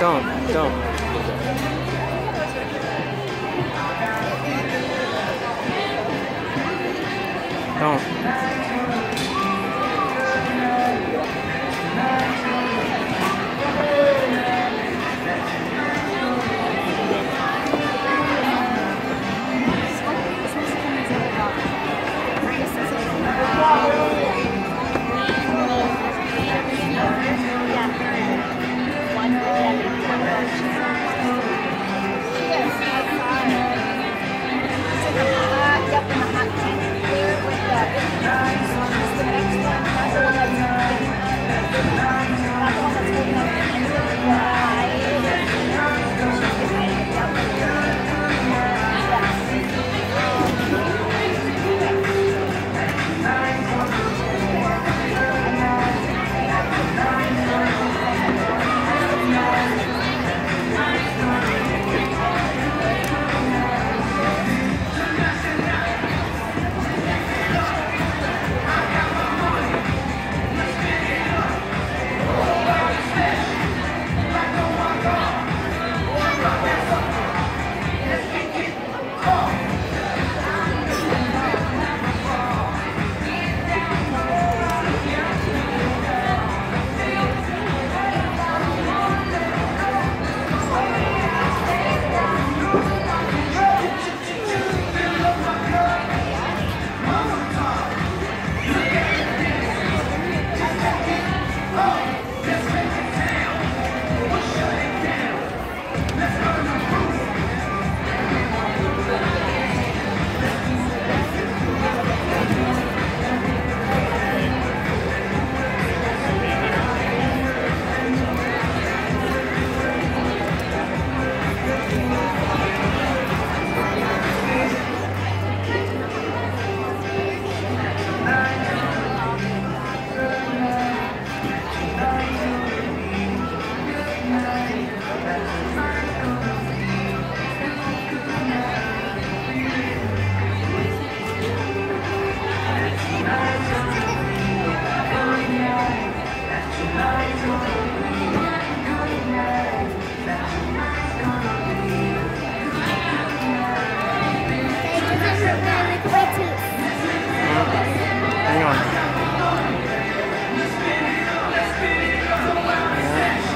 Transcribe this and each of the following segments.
Don't, don't.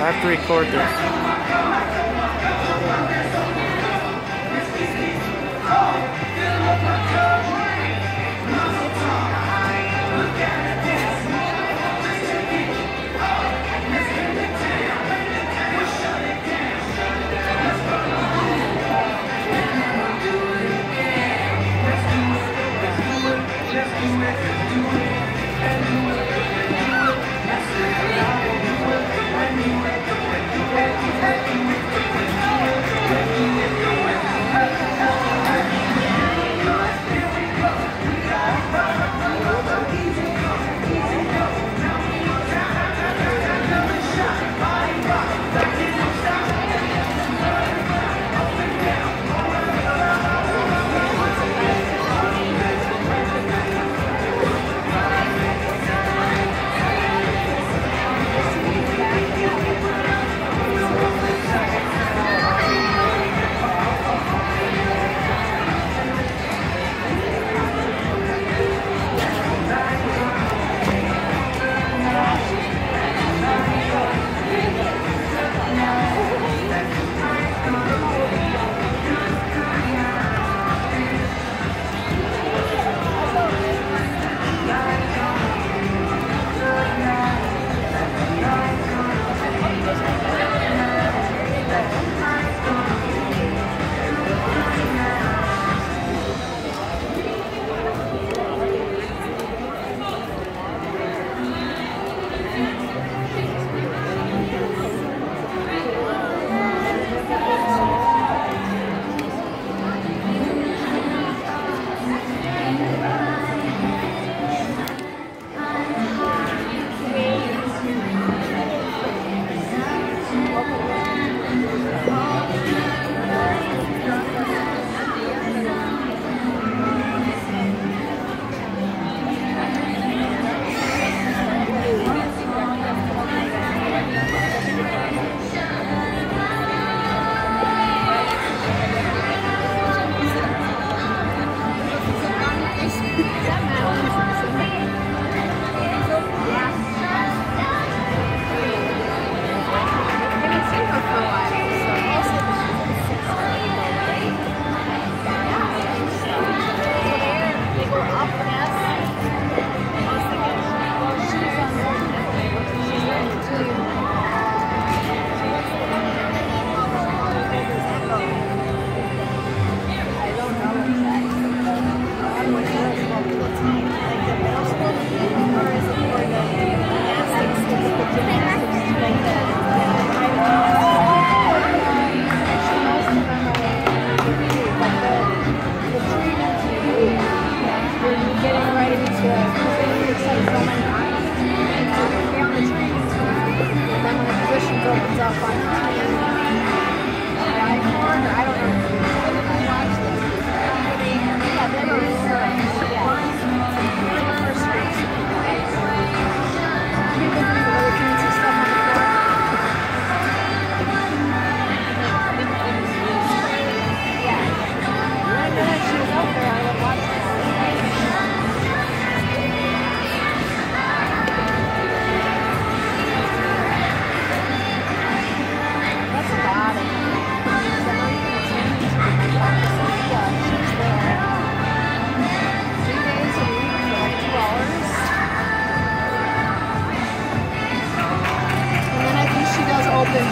I have to record this.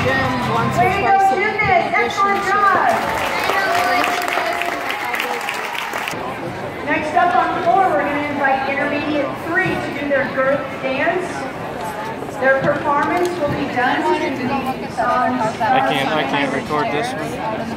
gym once or twice a week Next up on the floor, we're going to invite Intermediate 3 to do their girth dance. Their performance will be done in the um, I can't, I can't record this one.